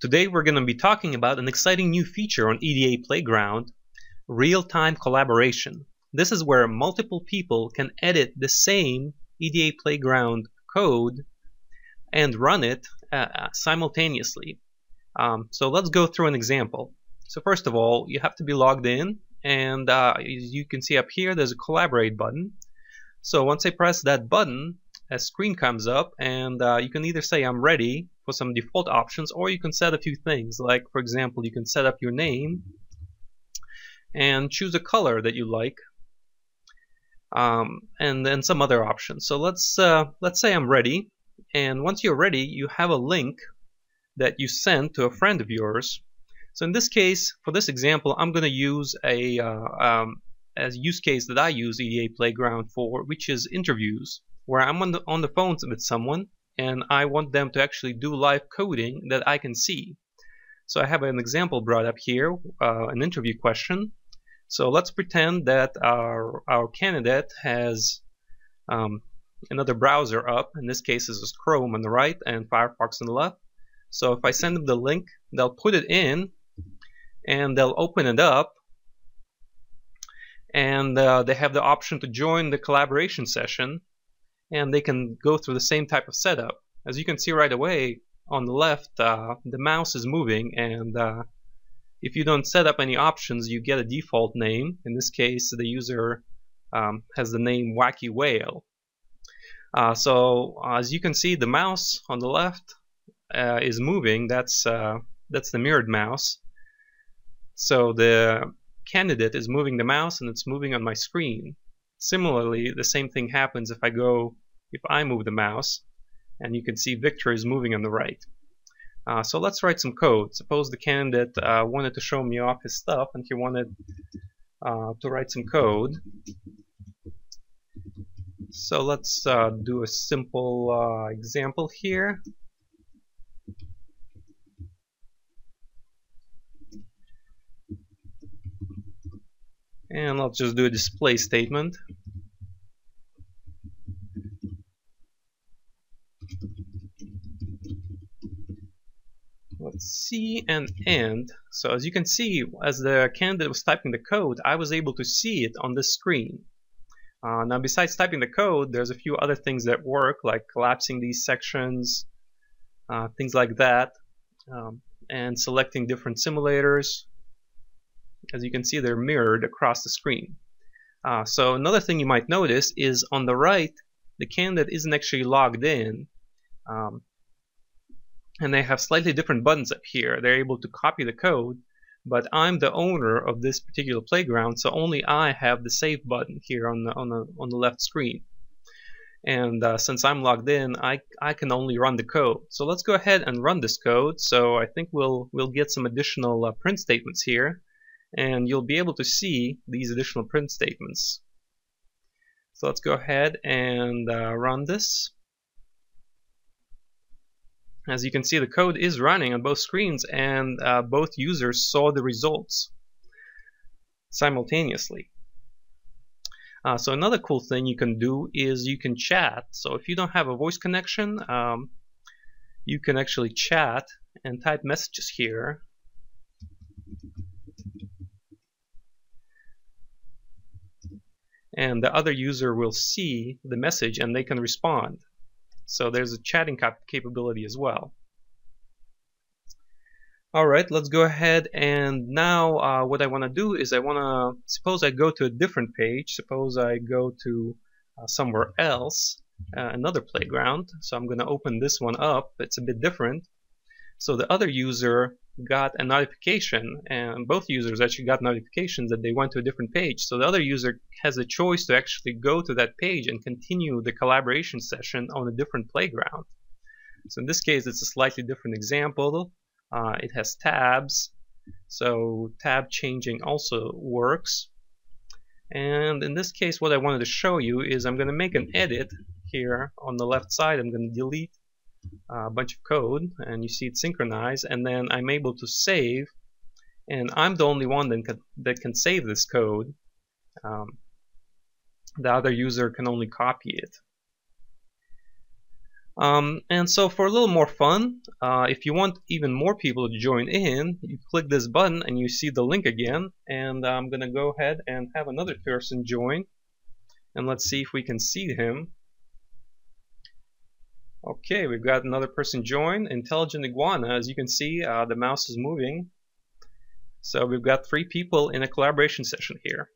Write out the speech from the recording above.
Today we're going to be talking about an exciting new feature on EDA Playground, real-time collaboration. This is where multiple people can edit the same EDA Playground code and run it uh, uh, simultaneously. Um, so let's go through an example. So first of all, you have to be logged in and uh, as you can see up here there's a collaborate button. So once I press that button, a screen comes up and uh, you can either say I'm ready for some default options or you can set a few things. Like for example you can set up your name and choose a color that you like um, and then some other options. So let's uh, let's say I'm ready and once you're ready you have a link that you send to a friend of yours. So in this case for this example I'm gonna use a uh, um, as use case that I use EDA Playground for which is interviews where I'm on the, on the phone with someone and I want them to actually do live coding that I can see. So I have an example brought up here, uh, an interview question. So let's pretend that our, our candidate has um, another browser up. In this case, this is Chrome on the right and Firefox on the left. So if I send them the link, they'll put it in and they'll open it up and uh, they have the option to join the collaboration session and they can go through the same type of setup. As you can see right away on the left, uh, the mouse is moving and uh, if you don't set up any options, you get a default name. In this case, the user um, has the name Wacky Whale. Uh, so as you can see, the mouse on the left uh, is moving. That's uh, that's the mirrored mouse. So the candidate is moving the mouse and it's moving on my screen. Similarly, the same thing happens if I go, if I move the mouse, and you can see Victor is moving on the right. Uh, so let's write some code. Suppose the candidate uh, wanted to show me off his stuff and he wanted uh, to write some code. So let's uh, do a simple uh, example here. And let's just do a display statement. Let's see and end so as you can see as the candidate was typing the code I was able to see it on this screen. Uh, now besides typing the code there's a few other things that work like collapsing these sections uh, things like that um, and selecting different simulators as you can see, they're mirrored across the screen. Uh, so another thing you might notice is on the right, the candidate isn't actually logged in. Um, and they have slightly different buttons up here. They're able to copy the code, but I'm the owner of this particular playground, so only I have the save button here on the on the on the left screen. And uh, since I'm logged in, I I can only run the code. So let's go ahead and run this code. So I think we'll we'll get some additional uh, print statements here and you'll be able to see these additional print statements. So let's go ahead and uh, run this. As you can see the code is running on both screens and uh, both users saw the results simultaneously. Uh, so another cool thing you can do is you can chat. So if you don't have a voice connection, um, you can actually chat and type messages here and the other user will see the message and they can respond. So there's a chatting cap capability as well. Alright, let's go ahead and now uh, what I want to do is I want to, suppose I go to a different page, suppose I go to uh, somewhere else, uh, another playground, so I'm going to open this one up, it's a bit different. So the other user got a notification and both users actually got notifications that they went to a different page. So the other user has a choice to actually go to that page and continue the collaboration session on a different playground. So in this case it's a slightly different example. Uh, it has tabs. So tab changing also works. And in this case what I wanted to show you is I'm going to make an edit here on the left side. I'm going to delete a bunch of code and you see it synchronized and then I'm able to save and I'm the only one that can, that can save this code um, the other user can only copy it Um, and so for a little more fun, uh, if you want even more people to join in, you click this button and you see the link again. And I'm going to go ahead and have another person join. And let's see if we can see him. Okay, we've got another person join. Intelligent Iguana, as you can see, uh, the mouse is moving. So we've got three people in a collaboration session here.